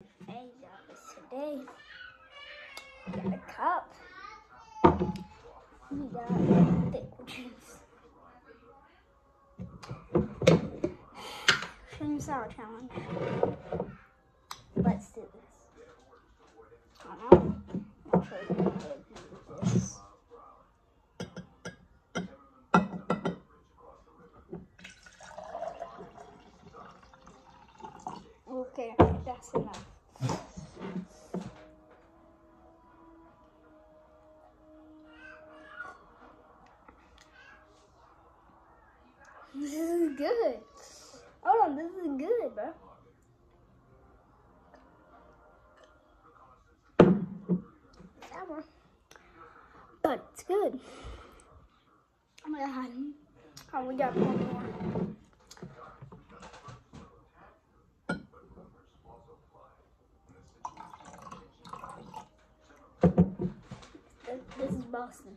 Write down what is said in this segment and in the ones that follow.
Hey guys, today we got a cup. We got pickle juice. Cream sour challenge. This is good. Hold on, this is good, bro. Sour. But it's good. Oh my god. Oh, we got one more. This, this is Boston.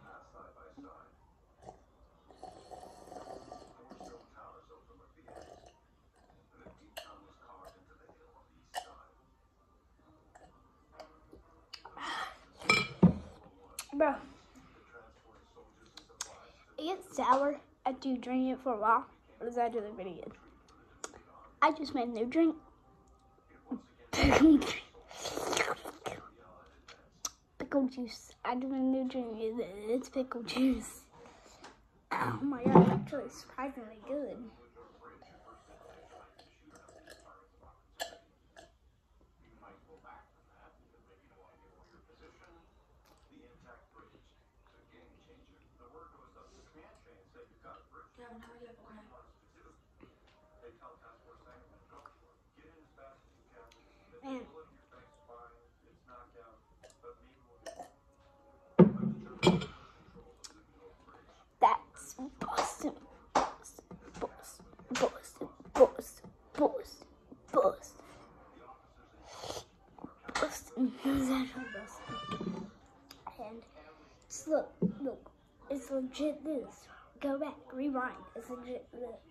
Bro, it gets sour after you drink it for a while. But it's actually the video? I just made a new drink. Pickle juice. I made a new drink. It's pickle juice. Oh my god, it's actually surprisingly good. You might go back from that because maybe you don't want to give away your position. The intact bridge is a game changer. The word goes up the command chain and said you've got a bridge. What do you want us to do? They tell task force saying, go for it. Get in as fast as you can. The Man. bullet in your face, fine. It's knocked out. But maybe we'll get I'm determined to control the Liverpool bridge. That's Boston. Boston. Boston. Boston. Boston. Boston. Boston. And look, look. It's legit this. Go back, rewind. It's legit this.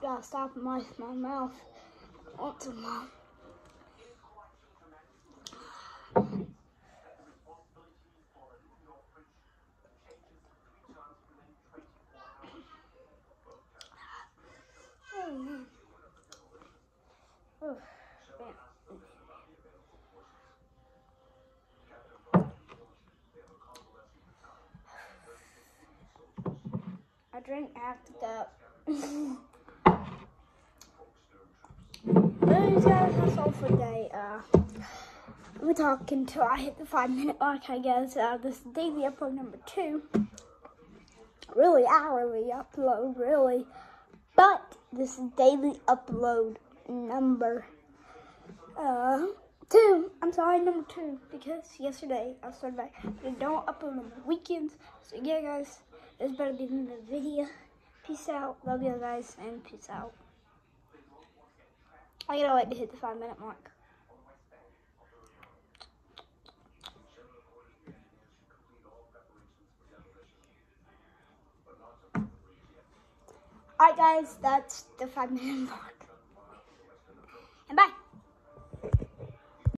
Gotta stop my, my mouth. What's a my Half the cup. Anyways, guys, that's all for today. Uh, we're talking till I hit the five minute mark, I guess. Uh, this is daily upload number two. Really hourly upload, really. But this is daily upload number uh two. I'm sorry, number two because yesterday I started back. I don't upload on the weekends. So yeah, guys, this better be the video. Peace out, love you guys, and peace out. I gotta wait to hit the five minute mark. Alright guys, that's the five minute mark.